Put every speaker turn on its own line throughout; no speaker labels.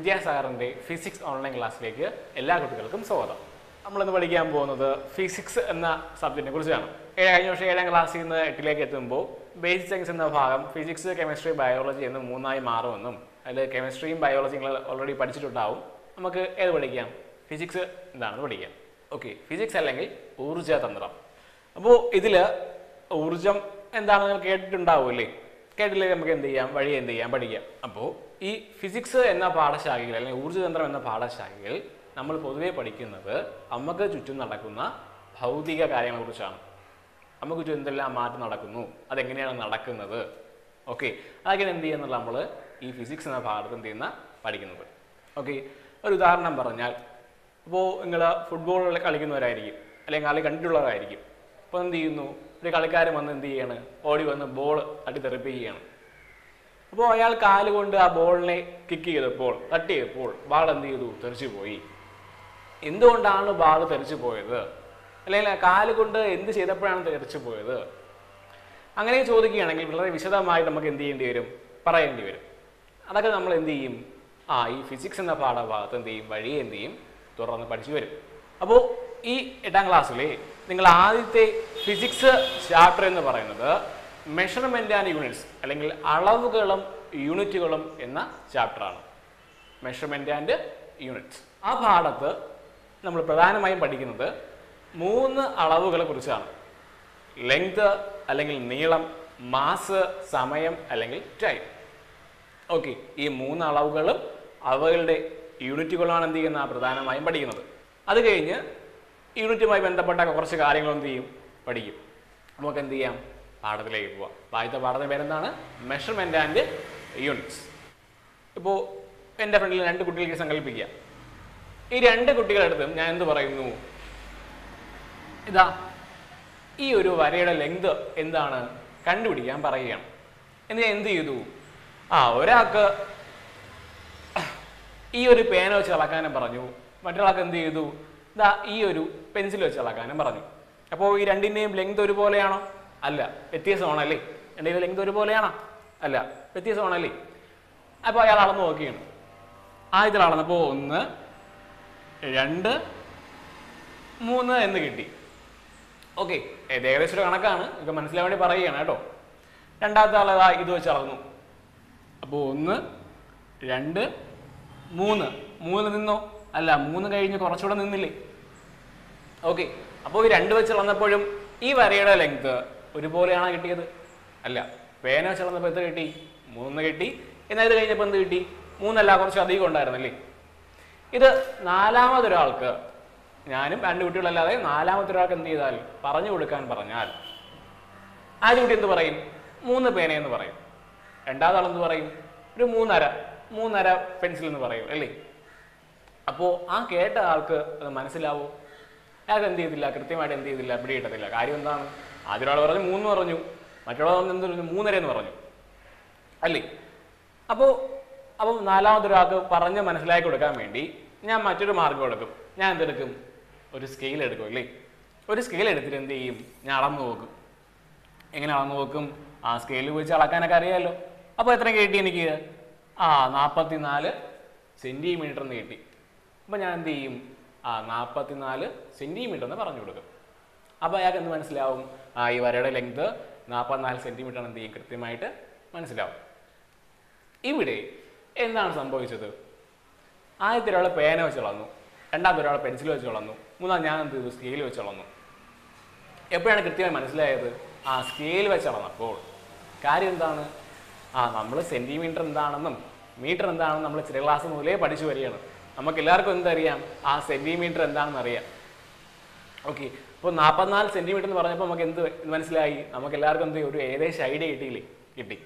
വിദ്യാസാഗറിന്റെ physics online ക്ലാസ്സിലേക്ക് എല്ലാ കുട്ടികൾക്കും സ്വാഗതം. നമ്മളിന്ന് പഠിക്കാൻ പോകുന്നത് ഫിസിക്സ് എന്ന സബ്ജക്റ്റിനെ കുറിച്ചാണ്. കഴിഞ്ഞ വർഷം ഏഴാം ക്ലാസ്സിൽ നിന്ന് എട്ടിലേക്ക് എത്തുമ്പോൾ ബേസിക് സയൻസ് എന്ന ഭാഗം ഫിസിക്സ് കെമിസ്ട്രി ബയോളജി എന്ന് മൂന്നായി മാറുമെന്നും അതിൽ കെമിസ്ട്രിയും ബയോളജിയും ഓൾറെഡി പഠിച്ചിട്ടുണ്ടാവും. നമുക്ക് ഏത് പഠിക്കാം? ഫിസിക്സ് എന്താണെന്ന് പഠിക്കാം. ഓക്കെ ഫിസിക്സ് അല്ലെങ്കിൽ ഊർജതന്ത്രം. അപ്പോൾ ഇതിൽ ഊർജം എന്താണെന്ന് കേട്ടിട്ടുണ്ടാവും കേട്ടിട്ടുണ്ടാവുമല്ലേ കേട്ടില്ലെങ്കിൽ നമുക്ക് എന്ത് ചെയ്യാം? വഴി എന്ത് ചെയ്യാം? പഠിക്കാം. അപ്പോൾ ഈ ഫിസിക്സ് എന്ന പാഠശാഖയിൽ അല്ലെങ്കിൽ ഊർജതന്ത്രം എന്ന പാഠശാഖയിൽ നമ്മൾ പൊതുവെ പഠിക്കുന്നത് നമുക്ക് ചുറ്റും നടക്കുന്ന ഭൗതിക കാര്യങ്ങളെക്കുറിച്ചാണ് നമുക്ക് ചുറ്റും എന്തെല്ലാം മാറ്റം നടക്കുന്നു? അതെങ്ങനെയാണ് നടക്കുന്നത്? ഓക്കെ. അതൊക്കെ എന്ത് ചെയ്യുന്നുള്ള നമ്മൾ ഈ ഫിസിക്സ് എന്ന ഭാഗത്ത് എന്ത് ചെയ്യുന്ന പഠിക്കുന്നത്. ഓക്കെ. ഒരു ഉദാഹരണം പറഞ്ഞാൽ ഇപ്പോൾ നിങ്ങൾ ഫുട്ബോൾ കളിക്കുന്നവരായിരിക്കും. അല്ലെങ്കിൽ കളി കണ്ടിട്ടുള്ളവരായിരിക്കും. അപ്പോൾ എന്ത് ചെയ്യുന്നു? ഒരു കളിക്കാരൻ വന്ന് എന്ത് ചെയ്യാണ്? ഓടി വന്ന് ബോൾ അടിത്തെറിപ്പിക്കുകയാണ് അപ്പോൾ അയാൾ കാലുകൊണ്ട് ആ ബോളിനെ കിക്ക് ചെയ്തപ്പോൾ തട്ടി ചെയ്തപ്പോൾ ബാൾ എന്ത് ചെയ്തു? തെറിച്ചു പോയി. എന്തുകൊണ്ടാണ് ബാൾ തെറിച്ചു പോയത്? അല്ലെങ്കിൽ കാലുകൊണ്ട് കാൽ കൊണ്ട് എന്ത് ചെയ്തപ്പോഴാണ് തെറിച്ചു പോയത്? അങ്ങനെ ചോദിക്കുകയാണെങ്കിൽ വളരെ വിശദമായിട്ട് നമുക്ക് എന്ത് ചെയ്യേണ്ടി വരും? പറയേണ്ടി വരും. അതൊക്കെ നമ്മൾ എന്ത് ചെയ്യും? ആ ഈ ഫിസിക്സ് എന്ന പാഠഭാഗത്ത് എന്ത് ചെയ്യും? വഴി എന്ത് ചെയ്യും? തുടർന്ന് പഠിച്ചു വരും. അപ്പോൾ ഈ എട്ടാം ക്ലാസ്സിലെ നിങ്ങൾ ആദ്യത്തെ ഫിസിക്സ് ചാപ്റ്റർ എന്ന് പറയുന്നത് മെഷർമെന്റ് ആൻഡ് യൂണിറ്റ്സ് അല്ലെങ്കിൽ അളവുകളും യൂണിറ്റുകളും എന്ന ചാപ്റ്ററാണ് മെഷർമെന്റ് ആൻഡ് യൂണിറ്റ്സ് ആ പാഠത്ത് നമ്മൾ പ്രധാനമായും പഠിക്കുന്നത് മൂന്ന് അളവുകളെ കുറിച്ചാണ്. ലെങ്ത് അല്ലെങ്കിൽ നീളം മാസ് സമയം അല്ലെങ്കിൽ ടൈം ഓക്കെ ഈ മൂന്ന് അളവുകളും അവകളുടെ യൂണിറ്റുകളാണ് എന്ത് ചെയ്യുന്ന പ്രധാനമായും പഠിക്കുന്നത്. അത് കഴിഞ്ഞ് യൂണിറ്റുമായി ബന്ധപ്പെട്ട കുറച്ച് കാര്യങ്ങൾ എന്ത് ചെയ്യും? പഠിക്കും. നമുക്ക് എന്ത് ചെയ്യാം? പാഠത്തിലേക്ക് പോവാം. ആദ്യത്തെ പാഠത്തിന്റെ പേരെന്താണ്? മെഷർമെന്റ് ആൻഡ് യൂണിറ്റ്സ് ഇപ്പോൾ എന്റെ ഫ്രണ്ടിൽ രണ്ട് കുട്ടികൾക്ക് സങ്കല്പിക്കുക. ഈ രണ്ട് കുട്ടികളെടുത്തും ഞാൻ എന്ത് പറയുന്നു? ഇതാ ഈ ഒരു വരയുടെ ലെങ്ത് എന്താണ്? കണ്ടുപിടിക്കാൻ പറയുകയാണ്. എന്ന് ഞാൻ എന്ത് ചെയ്തു? ആ ഒരാൾക്ക് ഈ ഒരു പേന വെച്ച് അളക്കാനും പറഞ്ഞു. മറ്റൊരാൾക്ക് എന്ത് ചെയ്തു? ഇതാ ഈ ഒരു പെൻസിൽ വെച്ച് അളക്കാനും പറഞ്ഞു. അപ്പോൾ ഈ രണ്ടിന്റെയും ലെങ്ത് ഒരുപോലെയാണോ? അല്ല. വ്യത്യാസമാണല്ലേ രണ്ടിന്റെ ലെങ്ത് ഒരുപോലെയാണോ? അല്ല. വ്യത്യാസമാണല്ലേ അപ്പോൾ അയാൾ അളന്ന് നോക്കിയാണ്. ആദ്യത്തിൽ അളന്നപ്പോൾ ഒന്ന് രണ്ട് മൂന്ന് എന്ന് കിട്ടി. ഓക്കെ. ഏകദേശം ഒരു കണക്കാണ്. ഇപ്പം മനസ്സിലാൻ വേണ്ടി പറയുകയാണ് കേട്ടോ. രണ്ടാമത്തെ ആൾ ഇത് വെച്ച് അളന്നു. അപ്പോൾ ഒന്ന് രണ്ട് മൂന്ന്. മൂന്ന് നിന്നോ? അല്ല മൂന്ന് കഴിഞ്ഞ് കുറച്ചുകൂടെ നിന്നില്ലേ? ഓക്കെ അപ്പോൾ ഈ രണ്ട് വെച്ച് ഇളന്നപ്പോഴും ഈ വരയുടെ ലെങ്ത് ഒരുപോലെയാണോ കിട്ടിയത്? അല്ല. പേന വെച്ച് അളന്നപ്പോൾ എത്ര കിട്ടി? മൂന്ന് കിട്ടി. എന്നാൽ ഇത് കഴിഞ്ഞപ്പോൾ എന്ത് കിട്ടി? മൂന്നല്ല കുറച്ച് അധികം ഉണ്ടായിരുന്നല്ലേ ഇത് നാലാമതൊരാൾക്ക് ഞാനും രണ്ട് കുട്ടികളല്ലാതെ നാലാമത്തെ എന്ത് ചെയ്താൽ പറഞ്ഞു കൊടുക്കാൻ പറഞ്ഞാൽ ആദ്യ കുട്ടി എന്ത് പറയും? മൂന്ന് പേന എന്ന് പറയും. രണ്ടാമത് ആൾ എന്ത് പറയും? ഒരു മൂന്നര മൂന്നര പെൻസിൽ എന്ന് പറയും അല്ലേ? അപ്പോൾ ആ കേട്ട ആൾക്ക് അത് മനസ്സിലാവോ? എന്ത് ചെയ്തില്ല കൃത്യമായിട്ട് എന്ത് ചെയ്തില്ല എവിടെ ഇട്ടതില്ല കാര്യം എന്താണ്? ആദ്യ ഒരാൾ പറഞ്ഞു മൂന്ന് പറഞ്ഞു. മറ്റൊരാൾ പറഞ്ഞു എന്ത് പറഞ്ഞു? മൂന്നര എന്ന് പറഞ്ഞു. അല്ലേ? അപ്പോൾ അപ്പോൾ നാലാമതൊരാൾക്ക് പറഞ്ഞ് മനസ്സിലാക്കി കൊടുക്കാൻ വേണ്ടി ഞാൻ മറ്റൊരു മാർഗം എടുക്കും. ഞാൻ എന്തെടുക്കും? ഒരു സ്കെയിൽ എടുക്കും അല്ലേ? ഒരു സ്കെയിൽ എടുത്തിട്ട് എന്ത് ചെയ്യും? ഞാൻ അളന്നു നോക്കും. എങ്ങനെ അളന്നു നോക്കും? ആ സ്കെയിൽ വെച്ച് അളക്കാനൊക്കെ അറിയാമല്ലോ അപ്പോൾ എത്ര കിട്ടി എനിക്ക്? ആ നാൽപ്പത്തി നാല് സെന്റിമീറ്റർ എന്ന് കിട്ടി. അപ്പോൾ ഞാൻ എന്ത് ചെയ്യും? ആ നാൽപ്പത്തി നാല് സെന്റിമീറ്റർ എന്ന് പറഞ്ഞു കൊടുക്കും. അപ്പോൾ അയാൾക്ക് എന്ത് മനസ്സിലാവും? ആ ഈ വരയുടെ ലെങ്ത് നാൽപ്പത്തിനാല് സെന്റിമീറ്റർ എന്ത് ചെയ്യും? കൃത്യമായിട്ട് മനസ്സിലാവും. ഇവിടെ എന്താണ് സംഭവിച്ചത്? ആദ്യത്തെ ഒരാൾ പേന വെച്ച് വളർന്നു. രണ്ടാമത്തെ ഒരാൾ പെൻസിൽ വെച്ച് വളർന്നു. മൂന്നാം ഞാൻ എന്ത് ചെയ്തു? സ്കെയിൽ വെച്ച് വളർന്നു. എപ്പോഴാണ് കൃത്യമായി മനസ്സിലായത്? ആ സ്കെയിൽ വെച്ച് അളന്നപ്പോൾ കാര്യം എന്താണ്? ആ നമ്മൾ സെന്റിമീറ്റർ എന്താണെന്നും മീറ്റർ എന്താണെന്നും നമ്മൾ ചെറിയ ക്ലാസ് മുതലേ പഠിച്ചു വരികയാണ്. നമുക്ക് എല്ലാവർക്കും എന്തറിയാം? ആ സെന്റിമീറ്റർ എന്താണെന്ന് അറിയാം ഓക്കെ ഇപ്പോൾ നാൽപ്പത്തിനാല് സെന്റിമീറ്റർ എന്ന് പറഞ്ഞപ്പോൾ നമുക്ക് എന്ത് മനസ്സിലായി? നമുക്ക് എല്ലാവർക്കും എന്ത് ഒരു ഏകദേശം ഐഡിയ കിട്ടിയില്ലേ? കിട്ടി.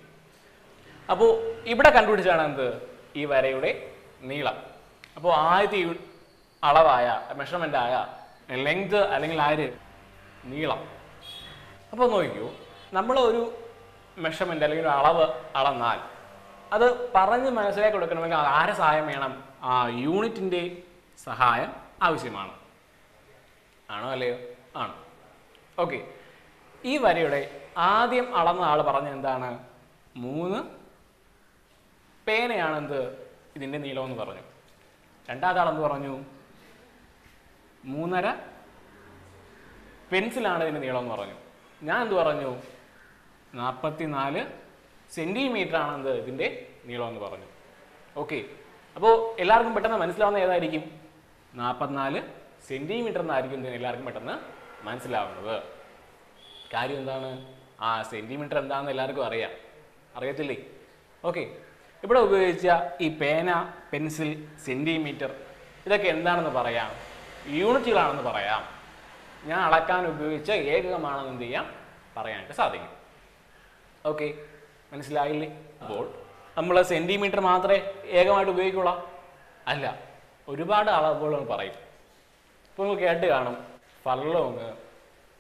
അപ്പോൾ ഇവിടെ കണ്ടുപിടിച്ചാണ് എന്ത്? ഈ വരയുടെ നീളം. അപ്പോൾ ആദ്യത്തെ അളവായ മെഷർമെന്റ് ആയ ലെങ്ത് അല്ലെങ്കിൽ ആര് നീളം. അപ്പോൾ നോക്കിക്കൂ നമ്മൾ ഒരു മെഷർമെന്റ് അല്ലെങ്കിൽ ഒരു അളവ് അളന്നാൽ അത് പറഞ്ഞ് മനസ്സിലാക്കി കൊടുക്കണമെങ്കിൽ ആരെ സഹായം വേണം? യൂണിറ്റിന്റെ സഹായം ആവശ്യമാണ്. ആണോ അല്ലയോ? ആണ്? ഓക്കെ. ഈ വരയുടെ ആദ്യം അളന്ന ആൾ പറഞ്ഞ എന്താണ്? മൂന്ന്. പേനയാണെന്ത്? ഇതിന്റെ നീളം എന്ന് പറഞ്ഞു. രണ്ടാമത്തെ ആളെന്ന് പറഞ്ഞു? മൂന്നര. പെൻസിലാണ് ഇതിന്റെ നീളമെന്ന് പറഞ്ഞു. ഞാൻ എന്ത് പറഞ്ഞു? നാൽപ്പത്തി നാല് എന്ത് ഇതിന്റെ നീളമെന്ന് പറഞ്ഞു. ഓക്കെ. അപ്പോൾ എല്ലാവർക്കും പെട്ടെന്ന് മനസ്സിലാവുന്ന ഏതായിരിക്കും? നാൽപ്പത്തിനാല് സെന്റിമീറ്റർ എന്നായിരിക്കും എല്ലാവർക്കും പെട്ടെന്ന് മനസ്സിലാവുന്നത്. കാര്യം എന്താണ്? ആ സെന്റിമീറ്റർ എന്താണെന്ന് എല്ലാവർക്കും അറിയാം. അറിയത്തില്ലേ? ഓക്കെ ഇവിടെ ഉപയോഗിച്ച ഈ പേന പെൻസിൽ സെന്റിമീറ്റർ ഇതൊക്കെ എന്താണെന്ന് പറയാം? യൂണിറ്റുകളാണെന്ന് പറയാം. ഞാൻ അളക്കാൻ ഉപയോഗിച്ച ഏകകമാണെന്ന് എന്ത് ചെയ്യാം? പറയാനായിട്ട് സാധിക്കും. ഓക്കെ മനസ്സിലായില്ലേ? അപ്പോൾ നമ്മൾ സെന്റിമീറ്റർ മാത്രമേ ഏകമായിട്ട് ഉപയോഗിക്കുള്ളൂ. അല്ല ഒരുപാട് അളവുകൾ പറയും. ഇപ്പോൾ നമ്മൾ കേട്ട് കാണും. ഫർലോങ്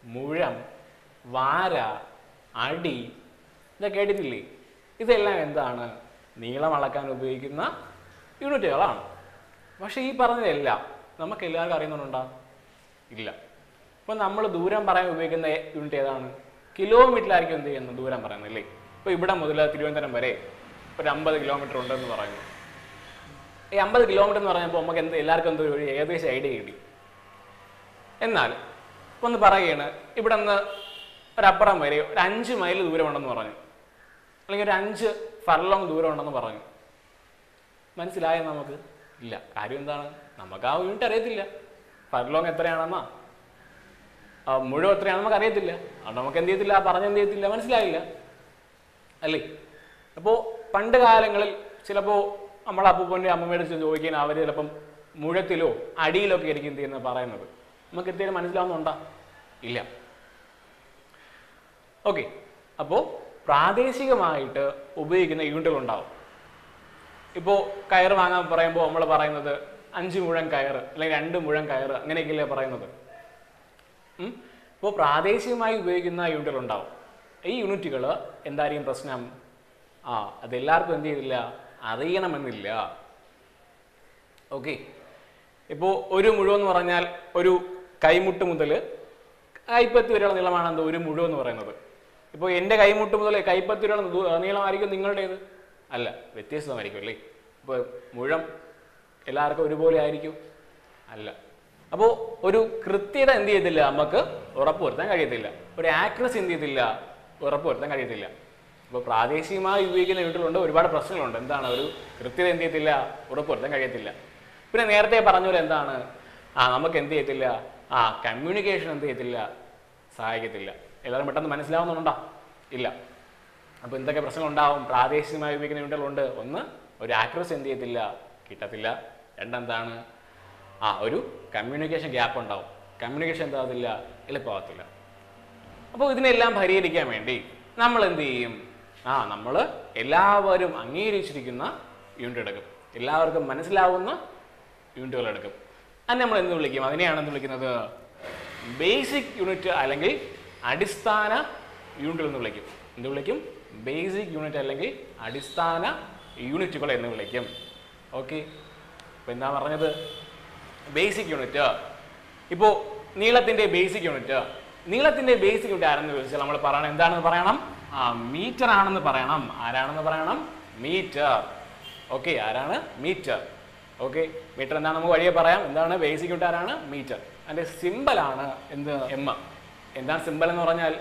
മുഴം വാര അടി ഇതൊക്കെ കേട്ടിട്ടില്ലേ? ഇതെല്ലാം എന്താണ്? നീളം അളക്കാൻ ഉപയോഗിക്കുന്ന യൂണിറ്റുകളാണ്. പക്ഷേ ഈ പറഞ്ഞതെല്ലാം നമുക്ക് എല്ലാവർക്കും അറിയുന്നുണ്ടോ? ഇല്ല. ഇപ്പം നമ്മൾ ദൂരം പറയാൻ ഉപയോഗിക്കുന്ന യൂണിറ്റ് ഏതാണ്? കിലോമീറ്ററിലായിരിക്കും എന്ത് ചെയ്യുന്നത്? ദൂരം പറയുന്നത് അല്ലേ? ഇപ്പോൾ ഇവിടെ മുതൽ തിരുവനന്തപുരം വരെ ഒരു അമ്പത് കിലോമീറ്റർ ഉണ്ടെന്ന് പറയുന്നു. ഈ അമ്പത് കിലോമീറ്റർ എന്ന് പറഞ്ഞപ്പോൾ നമുക്ക് എന്ത് എല്ലാവർക്കും എന്തോ ഒരു ഏകദേശം ഐഡിയ കിട്ടി. എന്നാൽ ഇപ്പൊ ഒന്ന് പറയുകയാണ് ഇവിടെ നിന്ന് ഒരപ്പുറം വരെ ഒരു അഞ്ച് മൈൽ ദൂരമുണ്ടെന്ന് പറഞ്ഞു. അല്ലെങ്കിൽ ഒരു അഞ്ച് ഫർലോങ് ദൂരം ഉണ്ടെന്ന് പറഞ്ഞു. മനസ്സിലായ നമുക്ക്? ഇല്ല. കാര്യം എന്താണ്? നമുക്ക് ആ യൂണിറ്റ് അറിയത്തില്ല. ഫർലോങ് എത്രയാണെന്നാ? ആ, മുഴുവൻ എത്രയാണെന്ന് നമുക്ക് അറിയത്തില്ല. അതുകൊണ്ട് നമുക്ക് എന്ത് ചെയ്യത്തില്ല? പറഞ്ഞെന്ത് ചെയ്യത്തില്ല? മനസ്സിലായില്ല. അല്ലേ? അപ്പോൾ പണ്ട് കാലങ്ങളിൽ ചിലപ്പോൾ നമ്മളെ അപ്പൂപ്പന്റെ അമ്മമ്മയുടെ അടുത്ത് ചോദിക്കാൻ അവർ ചിലപ്പം മുഴത്തിലോ അടിയിലോ ഒക്കെ ആയിരിക്കും എന്ത് പറയുന്നത്. നമുക്ക് എന്തെങ്കിലും മനസ്സിലാവുന്നുണ്ടോ? ഇല്ല. ഓക്കെ. അപ്പോൾ പ്രാദേശികമായിട്ട് ഉപയോഗിക്കുന്ന യൂണിറ്റുകൾ ഉണ്ടാവും. ഇപ്പോൾ കയർ വാങ്ങാൻ പറയുമ്പോൾ നമ്മൾ പറയുന്നത് അഞ്ച് മുഴം കയർ അല്ലെങ്കിൽ രണ്ട് മുഴം കയർ അങ്ങനെയൊക്കെയല്ലേ പറയുന്നത്. ഇപ്പോൾ പ്രാദേശികമായി ഉപയോഗിക്കുന്ന യൂണിറ്റുകൾ ഉണ്ടാവും. ഈ യൂണിറ്റുകൾ എന്തായിരിക്കും പ്രശ്നം? ആ അതെല്ലാവർക്കും എന്ത് ചെയ്തില്ല? അറിയണമെന്നില്ല. ഓക്കെ ഇപ്പോൾ ഒരു മുഴുവൻ എന്ന് പറഞ്ഞാൽ ഒരു കൈമുട്ട് മുതൽ കൈപ്പത്തി വരെയുള്ള നീളമാണ് എന്ത് ഒരു മുഴുവൻ എന്ന് പറയുന്നത്. ഇപ്പോൾ എന്റെ കൈമുട്ട് മുതൽ കൈപ്പത്തി വരെയുള്ള നീളമായിരിക്കും നിങ്ങളുടേത്? അല്ല വ്യത്യസ്തമായിരിക്കും അല്ലേ? ഇപ്പോൾ മുഴം എല്ലാവർക്കും ഒരുപോലെ ആയിരിക്കും? അല്ല. അപ്പോൾ ഒരു കൃത്യത എന്ത് ചെയ്തില്ല? നമുക്ക് ഉറപ്പുവരുത്താൻ കഴിയത്തില്ല. ഒരു ആക്രസ് എന്ത് ചെയ്തില്ല? ഉറപ്പുവരുത്താൻ കഴിയത്തില്ല. അപ്പോൾ പ്രാദേശികമായി ഉപയോഗിക്കുന്ന വീട്ടിലുണ്ട് ഒരുപാട് പ്രശ്നങ്ങളുണ്ട്. എന്താണ് ഒരു കൃത്യത എന്ത് ചെയ്യത്തില്ല? ഉറപ്പുവരുത്താൻ കഴിയത്തില്ല. പിന്നെ നേരത്തെ പറഞ്ഞ പോലെ എന്താണ്? ആ നമുക്ക് എന്ത് ചെയ്യത്തില്ല? ആ കമ്മ്യൂണിക്കേഷൻ എന്ത് ചെയ്യത്തില്ല? സഹായിക്കത്തില്ല. എല്ലാവരും പെട്ടെന്ന് മനസ്സിലാവുന്നുണ്ടോ? ഇല്ല. അപ്പോൾ എന്തൊക്കെ പ്രശ്നങ്ങളുണ്ടാവും? പ്രാദേശികമായി ഉപയോഗിക്കുന്ന വീട്ടിലുണ്ട് ഒന്ന് ഒരു ആക്രസ് എന്ത് ചെയ്യത്തില്ല? കിട്ടത്തില്ല. രണ്ടെന്താണ്? ആ ഒരു കമ്മ്യൂണിക്കേഷൻ ഗ്യാപ്പ് ഉണ്ടാവും. കമ്മ്യൂണിക്കേഷൻ എന്താകത്തില്ല? എളുപ്പമാകത്തില്ല. അപ്പോൾ ഇതിനെല്ലാം പരിഹരിക്കാൻ വേണ്ടി നമ്മൾ എന്ത് ചെയ്യും? ആ നമ്മൾ എല്ലാവരും അംഗീകരിച്ചിരിക്കുന്ന യൂണിറ്റ് എടുക്കും. എല്ലാവർക്കും മനസ്സിലാവുന്ന യൂണിറ്റുകൾ എടുക്കും. അത് നമ്മൾ എന്ത് വിളിക്കും? അതിനെയാണ് എന്ത് വിളിക്കുന്നത്? ബേസിക് യൂണിറ്റ് അല്ലെങ്കിൽ അടിസ്ഥാന യൂണിറ്റുകൾ എന്ന് വിളിക്കും. എന്ത് വിളിക്കും? ബേസിക് യൂണിറ്റ് അല്ലെങ്കിൽ അടിസ്ഥാന യൂണിറ്റുകൾ എന്ന് വിളിക്കും. ഓക്കെ അപ്പോൾ എന്താ പറഞ്ഞത്? ബേസിക് യൂണിറ്റ് ഇപ്പോൾ നീളത്തിന്റെ ബേസിക് യൂണിറ്റ് നീളത്തിന്റെ ബേസിക് യൂണിറ്റ് ആരെന്ന് ചോദിച്ചാൽ നമ്മൾ പറയണം. എന്താണെന്ന് പറയണം? ആ മീറ്റർ ആണെന്ന് പറയണം. ആരാണെന്ന് പറയണം? മീറ്റർ ഓക്കെ ആരാണ്? മീറ്റർ ഓക്കെ മീറ്റർ എന്താണ് നമുക്ക് വഴിയെ പറയാം. എന്താണ്? ബേസിക് യൂണിറ്റ് ആരാണ്? മീറ്റർ അതിന്റെ സിമ്പലാണ് എന്ത്? എം എന്താണ് സിമ്പൽ എന്ന് പറഞ്ഞാൽ?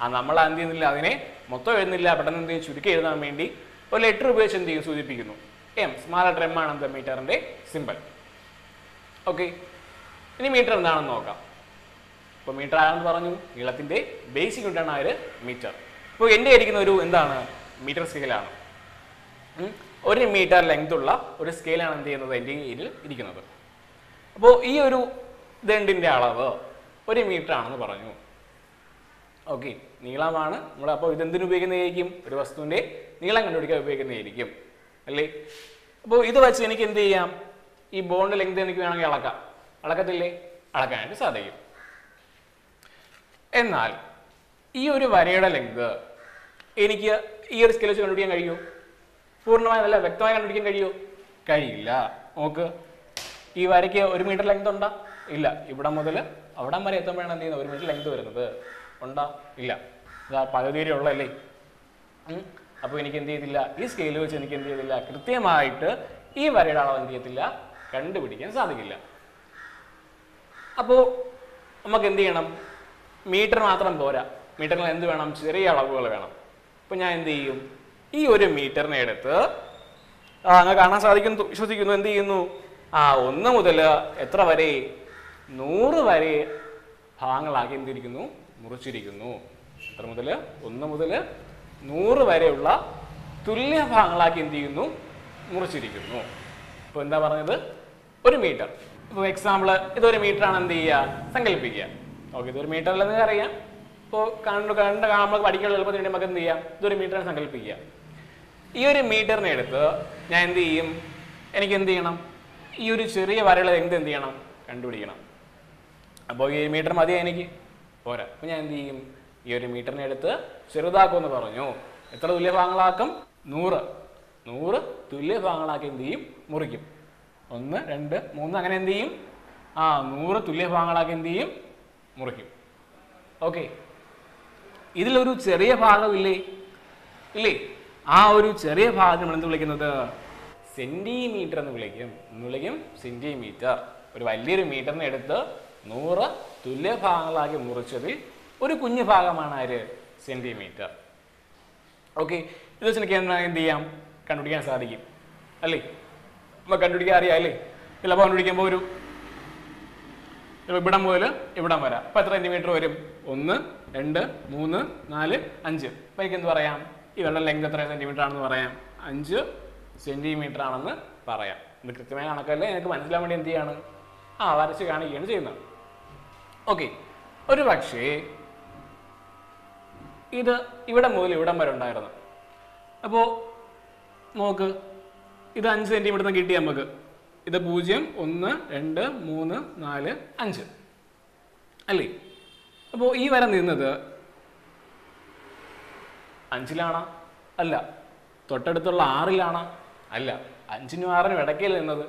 ആ നമ്മൾ എന്ത് ചെയ്യുന്നില്ല അതിനെ മൊത്തം എഴുതുന്നില്ല. പെട്ടെന്ന് എന്ത് ചെയ്യും? ചുരുക്കി എഴുതാൻ വേണ്ടി ഒരു ലെറ്റർ ഉപയോഗിച്ച് എന്ത് ചെയ്യും? സൂചിപ്പിക്കുന്നു. എം സ്മാൾ ലെറ്റർ എം ആണ് എന്താ? മീറ്ററിന്റെ സിമ്പൽ ഓക്കെ ഇനി മീറ്റർ എന്താണെന്ന് നോക്കാം. ഇപ്പോൾ മീറ്റർ ആണെന്ന് പറഞ്ഞു? നീളത്തിന്റെ ബേസിക് യൂണിറ്റാണ് ആര് മീറ്റർ ഇപ്പോൾ എന്റെ ഇരിക്കുന്ന ഒരു എന്താണ്? മീറ്റർ സ്കെയിലാണ്. ഒരു മീറ്റർ ലെങ്ത് ഉള്ള ഒരു സ്കെയിലാണ് എന്ത് ചെയ്യുന്നത്? എന്റെ കയ്യിൽ ഇരിക്കുന്നത്. അപ്പോൾ ഈ ഒരു ദണ്ടിന്റെ അളവ്? ഒരു മീറ്റർ ആണെന്ന് പറഞ്ഞു. ഓക്കെ. നീളമാണ്. നമ്മൾ അപ്പോൾ ഇതെന്തിനു ഉപയോഗിക്കുന്നതായിരിക്കും? ഒരു വസ്തുവിന്റെ നീളം കണ്ടുപിടിക്കാൻ ഉപയോഗിക്കുന്നതായിരിക്കും. അല്ലേ? അപ്പോൾ ഇത് വെച്ച് എനിക്ക് എന്ത് ചെയ്യാം? ഈ ബോണ്ട് ലെങ്ത് എനിക്ക് വേണമെങ്കിൽ അളക്കാം. അളക്കത്തില്ലേ? അളക്കാനായിട്ട് സാധിക്കും. എന്നാൽ ഈ ഒരു വരയുടെ ലെങ്ത് എനിക്ക് ഈ ഒരു സ്കെയിൽ വെച്ച് കണ്ടുപിടിക്കാൻ കഴിയുമോ? പൂർണമായി നല്ല വ്യക്തമായി കണ്ടുപിടിക്കാൻ കഴിയുമോ? കഴിയില്ല. നോക്ക് ഈ വരയ്ക്ക് ഒരു മീറ്റർ ലെങ്ത് ഉണ്ടാ? ഇല്ല. ഇവിടെ മുതൽ അവിടം വരെ എത്തുമ്പോഴാണ് എന്ത് ചെയ്യുന്നത്? ഒരു മീറ്റർ ലെങ്ത് വരുന്നത്. ഉണ്ടാ? ഇല്ല. ഇതാ പകുതി വരെ ഉള്ളല്ലേ അപ്പോൾ എനിക്ക് എന്ത് ചെയ്തില്ല? ഈ സ്കെയിൽ വെച്ച് എനിക്ക് എന്ത് ചെയ്തില്ല? കൃത്യമായിട്ട് ഈ വരയുടെ അളവ് എന്ത് ചെയ്യത്തില്ല? കണ്ടുപിടിക്കാൻ സാധിക്കില്ല. അപ്പോൾ നമുക്ക് എന്ത് ചെയ്യണം? മീറ്റർ മാത്രം പോരാ. മീറ്ററിൽ എന്ത് വേണം. ചെറിയ അളവുകൾ വേണം. അപ്പോൾ ഞാൻ എന്ത് ചെയ്യും? ഈ ഒരു മീറ്ററിനെ എടുത്ത് ആ അങ്ങനെ കാണാൻ സാധിക്കുന്നു വിശ്വസിക്കുന്നു എന്ത് ചെയ്യുന്നു? ആ ഒന്ന് മുതൽ എത്ര വരെ? നൂറ് വരെ ഭാഗങ്ങളാക്കി എന്തിരിക്കുന്നു മുറിച്ചിരിക്കുന്നു. എത്ര മുതൽ? ഒന്ന് മുതൽ നൂറ് വരെയുള്ള തുല്യ ഭാഗങ്ങളാക്കി എന്ത് ചെയ്യുന്നു? മുറിച്ചിരിക്കുന്നു. ഇപ്പോൾ എന്താ പറഞ്ഞത്? ഒരു മീറ്റർ. ഇപ്പോൾ എക്സാമ്പിൾ ഇതൊരു മീറ്ററാണ് എന്ത് ചെയ്യുക? സങ്കല്പിക്കുക. ഓക്കെ ഇതൊരു മീറ്റർ അല്ലെന്ന് അറിയാം. ഇപ്പോൾ കണ്ട് കണ്ട് നമ്മൾ പഠിക്കാനുള്ള എളുപ്പത്തിന് വേണ്ടി നമുക്ക് എന്ത് ചെയ്യാം? ഇതൊരു മീറ്ററിനെ സങ്കല്പിക്കുക. ഈ ഒരു മീറ്ററിനെ എടുത്ത് ഞാൻ എന്ത് ചെയ്യും? എനിക്ക് എന്ത് ചെയ്യണം? ഈ ഒരു ചെറിയ വരകൾ എന്ത് എന്ത് ചെയ്യണം? കണ്ടുപിടിക്കണം. അപ്പോൾ ഈ മീറ്റർ മതിയാ എനിക്ക്? പോരാ. അപ്പോൾ ഞാൻ എന്ത് ചെയ്യും? ഈ ഒരു മീറ്ററിനെ എടുത്ത് ചെറുതാക്കുമെന്ന് പറഞ്ഞു. എത്ര തുല്യ ഭാഗങ്ങളാക്കും? നൂറ്. നൂറ് തുല്യ ഭാഗങ്ങളാക്കി എന്ത് ചെയ്യും? മുറിക്കും. ഒന്ന് രണ്ട് മൂന്ന് അങ്ങനെ എന്ത് ചെയ്യും? ആ നൂറ് തുല്യ ഭാഗങ്ങളാക്കി എന്ത് ചെയ്യും? മുറിക്കും. ഓക്കെ. ഇതിലൊരു ചെറിയ ഭാഗമില്ലേ? ഇല്ലേ? ആ ഒരു ചെറിയ ഭാഗം നമ്മൾ എന്ത് വിളിക്കുന്നത്? സെന്റിമീറ്റർ എന്ന് വിളിക്കും. എന്ന് വിളിക്കും സെന്റിമീറ്റർ ഒരു വലിയൊരു മീറ്ററിനെ എടുത്ത് നൂറ് തുല്യ ഭാഗങ്ങളാക്കി മുറിച്ചതിൽ ഒരു കുഞ്ഞു ഭാഗമാണ് ആര് സെന്റിമീറ്റർ ഓക്കെ ഇത് വെച്ച് എനിക്ക് എന്താ ചെയ്യാം? കണ്ടുപിടിക്കാൻ സാധിക്കും. അല്ലേ? നമ്മൾ കണ്ടുപിടിക്കാൻ അറിയാം അല്ലേ? ചിലപ്പോൾ കണ്ടുപിടിക്കുമ്പോൾ ഒരു ഇവിടം മുതൽ ഇവിടം വരാം. അപ്പം എത്ര സെന്റിമീറ്റർ വരും? ഒന്ന് രണ്ട് മൂന്ന് നാല് അഞ്ച്. എനിക്ക് എന്ത് പറയാം? ഇവരുടെ ലെങ്ത് എത്ര സെന്റിമീറ്റർ ആണെന്ന് പറയാം. അഞ്ച് സെന്റിമീറ്റർ ആണെന്ന് പറയാം. ഇത് കൃത്യമായ കണക്കല്ല? എനിക്ക് മനസ്സിലാൻ വേണ്ടി എന്ത് ചെയ്യാണ്? ആ വരച്ച് കാണിക്കുകയാണ് ചെയ്യുന്നത്. ഓക്കെ ഒരു പക്ഷേ ഇത് ഇവിടെ മുതൽ ഇവിടം വരെ ഉണ്ടായിരുന്നു. അപ്പോൾ നോക്ക് ഇത് അഞ്ച് സെന്റിമീറ്റർ കിട്ടി നമുക്ക്. ഇത് പൂജ്യം ഒന്ന് രണ്ട് മൂന്ന് നാല് അഞ്ച്. അല്ലേ? അപ്പോൾ ഈ വര നിന്നത് അഞ്ചിലാണോ? അല്ല. തൊട്ടടുത്തുള്ള ആറിലാണോ? അല്ല. അഞ്ചിനും ആറിനും ഇടയ്ക്കല്ല നിന്നത്.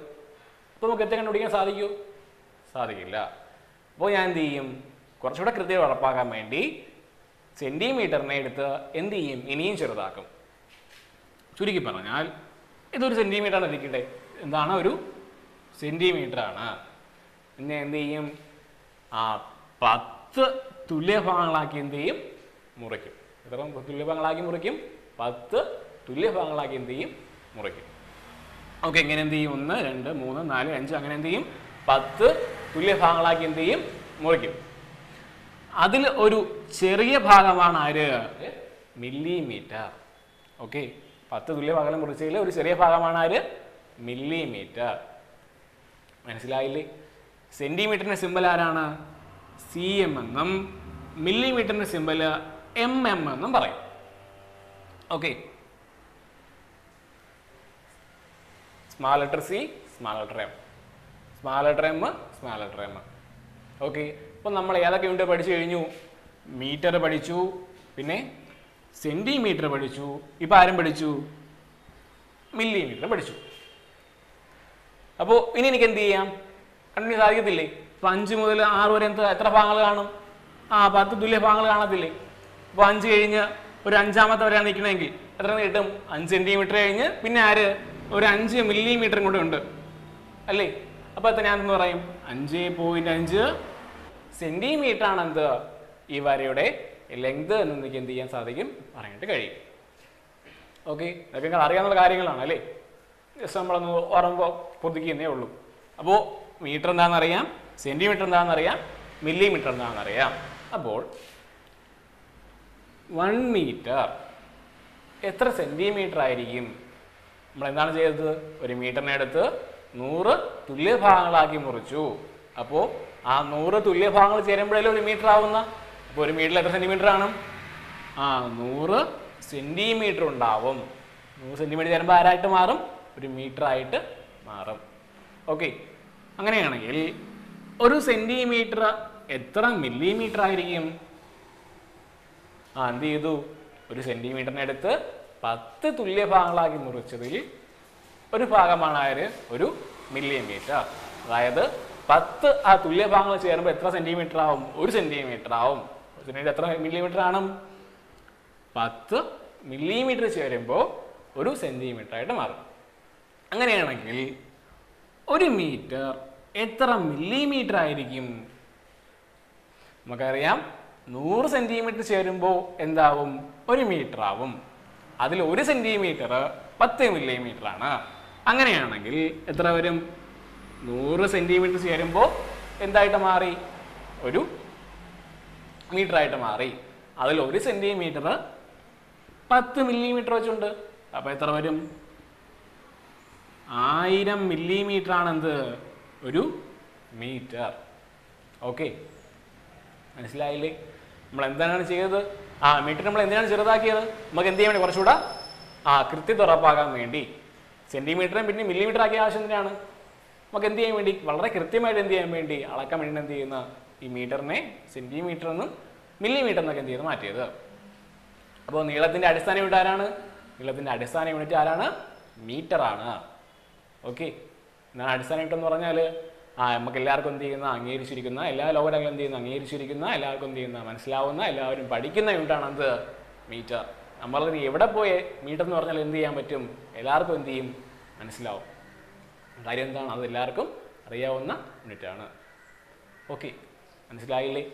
അപ്പോൾ നമുക്ക് എത്ര കണ്ടുപിടിക്കാൻ സാധിക്കൂ? സാധിക്കില്ല. അപ്പോൾ ഞാൻ എന്ത് ചെയ്യും? കുറച്ചുകൂടെ കൃത്യത ഉറപ്പാക്കാൻ വേണ്ടി സെന്റിമീറ്ററിനെ എടുത്ത് എന്ത് ചെയ്യും? ഇനിയും ചെറുതാക്കും. ചുരുക്കി പറഞ്ഞാൽ ഇതൊരു സെന്റിമീറ്റർ ആണ് ഇരിക്കട്ടെ. എന്താണ്? ഒരു സെന്റിമീറ്റർ ആണ് പിന്നെ എന്ത് ചെയ്യും? ആ പത്ത് തുല്യ ഭാഗങ്ങളാക്കി എന്ത് ചെയ്യും? മുറിക്കും. എത്ര തുല്യഭാഗങ്ങളാക്കി മുറിക്കും? പത്ത് തുല്യഭാഗങ്ങളാക്കി എന്ത് ചെയ്യും? മുറിക്കും. ഓക്കെ എങ്ങനെ എന്ത് ചെയ്യും? ഒന്ന് രണ്ട് മൂന്ന് നാല് അഞ്ച് അങ്ങനെ എന്ത് ചെയ്യും? പത്ത് തുല്യഭാഗങ്ങളാക്കി എന്ത് ചെയ്യും? മുറിക്കും. അതിൽ ഒരു ചെറിയ ഭാഗമാണ് ആര്? മില്ലിമീറ്റർ. ഓക്കെ പത്ത് തുല്യ ഭാഗം മുറിച്ചതിൽ ഒരു ചെറിയ ഭാഗമാണ് ആര്? മില്ലിമീറ്റർ. മനസ്സിലായില്ലേ? സെന്റിമീറ്ററിന്റെ സിമ്പൽ ആരാണ്? സി എം എന്നും മില്ലിമീറ്ററിന് സിമ്പൽ എം എം എന്നും പറയും. Okay small letter C small letter M small letter M small letter M okay അപ്പോൾ നമ്മൾ ഏതൊക്കെ യൂണിറ്റ് പഠിച്ചു കഴിഞ്ഞു? മീറ്റർ പഠിച്ചു. പിന്നെ സെന്റിമീറ്റർ പഠിച്ചു. ഇപ്പം ആരും പഠിച്ചു? മില്ലിമീറ്റർ പഠിച്ചു. അപ്പോൾ ഇനി എനിക്ക് എന്ത് ചെയ്യാം? കണ്ടിന്യൂ സാധിക്കത്തില്ലേ ഇപ്പം അഞ്ച് മുതൽ ആറ് വരെ എന്ത് എത്ര ഭാഗങ്ങൾ കാണും? ആ പത്ത് തുല്യ ഭാഗങ്ങൾ കാണത്തില്ലേ? അപ്പോൾ അഞ്ച് കഴിഞ്ഞ് ഒരു അഞ്ചാമത്തെ വരെയാണ് നിൽക്കണമെങ്കിൽ എത്ര കിട്ടും? അഞ്ച് സെന്റിമീറ്റർ കഴിഞ്ഞ് പിന്നെ ആര്? ഒരു അഞ്ച് മില്ലിമീറ്ററും കൂടെ ഉണ്ട്. അല്ലേ? അപ്പോൾ എത്ര ഞാൻ എന്ന് പറയും? അഞ്ച് പോയിന്റ് അഞ്ച് സെന്റിമീറ്റർ ആണ് എന്ത്? ഈ വരയുടെ ലെങ്ത് എന്ന് എനിക്ക് എന്ത് ചെയ്യാൻ സാധിക്കും? പറയാനായിട്ട് കഴിയും. ഓക്കെ ഇതൊക്കെ നിങ്ങൾ അറിയാവുന്ന കാര്യങ്ങളാണ് അല്ലേ? ജസ്റ്റ് നമ്മളൊന്ന് ഓർമ്മ പുതുക്കിയെന്നേ ഉള്ളൂ. അപ്പോൾ മീറ്റർ എന്താണെന്ന് അറിയാം സെന്റിമീറ്റർ എന്താണെന്ന് അറിയാം? മില്ലിമീറ്റർ എന്താണെന്ന് അറിയാം. അപ്പോൾ വൺ മീറ്റർ എത്ര സെന്റിമീറ്റർ ആയിരിക്കും? നമ്മൾ എന്താണ് ചെയ്തത്? ഒരു മീറ്ററിനെ എടുത്ത് നൂറ് തുല്യ ഭാഗങ്ങളാക്കി മുറിച്ചു. അപ്പോൾ ആ നൂറ് തുല്യ ഭാഗങ്ങൾ ചേരുമ്പോഴല്ലേ ഒരു മീറ്റർ ആവുന്ന? അപ്പോൾ ഒരു മീറ്ററിൽ എത്ര സെന്റിമീറ്റർ ആണ്? ആ നൂറ് സെന്റിമീറ്റർ ഉണ്ടാവും. നൂറ് സെന്റിമീറ്റർ ചേരുമ്പോൾ ആരായിട്ട് മാറും? ഒരു മീറ്റർ ആയിട്ട് മാറും. ഓക്കെ അങ്ങനെയാണെങ്കിൽ ഒരു സെന്റിമീറ്റർ എത്ര മില്ലിമീറ്റർ ആയിരിക്കും? ആ എന്ത് ചെയ്തു? ഒരു സെന്റിമീറ്ററിനെ എടുത്ത് പത്ത് തുല്യ ഭാഗങ്ങളാക്കി മുറിച്ചതിൽ ഒരു ഭാഗമാണ് ആര് ഒരു മില്ലിമീറ്റർ അതായത് പത്ത് ആ തുല്യ ഭാഗങ്ങൾ ചേരുമ്പോൾ എത്ര സെന്റിമീറ്റർ ആവും? ഒരു സെന്റിമീറ്റർ ആവും. ഒരു സെന്റിമീറ്റർ എത്ര മില്ലിമീറ്റർ ആണ്? പത്ത് മില്ലിമീറ്റർ ചേരുമ്പോൾ ഒരു സെന്റിമീറ്റർ ആയിട്ട് മാറും. അങ്ങനെയാണെങ്കിൽ ഒരു മീറ്റർ എത്ര മില്ലിമീറ്റർ ആയിരിക്കും? നമുക്കറിയാം നൂറ് സെന്റിമീറ്റർ ചേരുമ്പോൾ എന്താവും? ഒരു മീറ്റർ ആവും. അതിൽ ഒരു സെന്റിമീറ്റർ പത്ത് മില്ലിമീറ്റർ ആണ്. അങ്ങനെയാണെങ്കിൽ എത്ര വരും? നൂറ് സെന്റിമീറ്റർ ചേരുമ്പോൾ എന്തായിട്ട് മാറി? ഒരു മീറ്റർ ആയിട്ട് മാറി. അതിൽ ഒരു സെന്റിമീറ്റർ പത്ത് മില്ലിമീറ്റർ വെച്ചുണ്ട് അപ്പൊ എത്ര വരും? ആയിരം മില്ലിമീറ്റർ ആണ് എന്ത് ഒരു മീറ്റർ. ഓക്കെ. മനസ്സിലായില്ലേ? നമ്മൾ എന്താണ് ചെയ്തത്? ആ മീറ്റർ നമ്മൾ എന്തിനാണ് ചെറുതാക്കിയത്? നമുക്ക് എന്ത് ചെയ്യാൻ കുറച്ചുകൂടെ ആ കൃത്യത ഉറപ്പാക്കാൻ വേണ്ടി. സെന്റിമീറ്ററും പിന്നെ മില്ലിമീറ്റർ ആക്കിയ ആവശ്യം എന്തിനാണ്? നമുക്ക് എന്ത് ചെയ്യാൻ വേണ്ടി? വളരെ കൃത്യമായിട്ട് എന്ത് ചെയ്യാൻ വേണ്ടി? അളക്കാൻ വേണ്ടി എന്ത് ചെയ്യുന്ന ഈ മീറ്ററിനെ സെന്റിമീറ്റർ എന്നും മില്ലിമീറ്റർ എന്നൊക്കെ എന്ത് ചെയ്ത് മാറ്റിയത്. അപ്പോൾ നീളത്തിന്റെ അടിസ്ഥാന യൂണിറ്റ് ആരാണ്? നീളത്തിന്റെ അടിസ്ഥാന യൂണിറ്റ് ആരാണ്? മീറ്റർ ആണ് ഓക്കെ. എന്താണ് അടിസ്ഥാനമായിട്ടെന്ന് പറഞ്ഞാൽ ആ നമുക്ക് എല്ലാവർക്കും എന്ത് ചെയ്യുന്ന അംഗീകരിച്ചിരിക്കുന്ന എല്ലാ ലോകരാജ്യങ്ങളും എന്ത് ചെയ്യുന്ന അംഗീകരിച്ചിരിക്കുന്ന എല്ലാവർക്കും എന്ത് ചെയ്യുന്ന മനസ്സിലാവുന്ന എല്ലാവരും പഠിക്കുന്ന യൂണിറ്റാണ് അത് മീറ്റർ. നമ്മൾ എവിടെ പോയി മീറ്റർ എന്ന് പറഞ്ഞാൽ എന്ത് ചെയ്യാൻ പറ്റും? എല്ലാവർക്കും എന്ത് ചെയ്യും? മനസ്സിലാവും. കാര്യം എന്താണ്? അത് എല്ലാവർക്കും അറിയാവുന്ന യൂണിറ്റാണ്. ഓക്കെ. മനസ്സിലായില്ലേ?